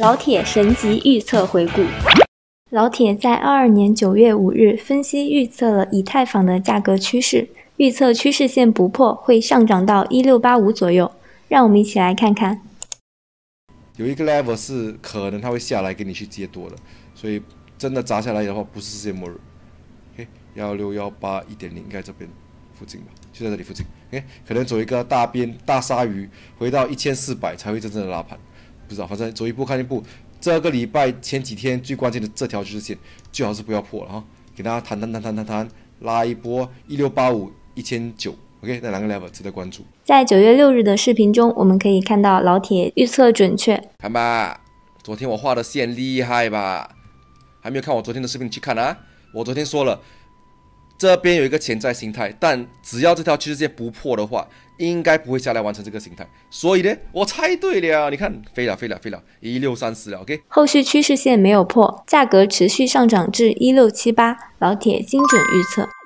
老铁神级预测回顾。老铁在二二年九月五日分析预测了以太坊的价格趋势，预测趋势线不破会上涨到一六八五左右。让我们一起来看看。有一个 level 是可能它会下来给你去接多的，所以真的砸下来的话不是世界末日。OK，幺六幺八一点零应该这边附近吧，就在这里附近。OK，可能走一个大边大鲨鱼回到一千四百才会真正的拉盘，不知道，反正走一步看一步。这个礼拜前几天最关键的这条趋势线最好是不要破了哈，给大家谈谈谈谈谈谈，拉一波一六八五一千九，OK，那两个 level 值得关注。在九月六日的视频中，我们可以看到老铁预测准确。看吧，昨天我画的线厉害吧？还没有看我昨天的视频，去看啊！我昨天说了，这边有一个潜在形态，但只要这条趋势线不破的话。应该不会下来完成这个形态，所以呢，我猜对了。你看，飞了，飞了，飞了，一六三四了。OK，后续趋势线没有破，价格持续上涨至一六七八。老铁精准预测。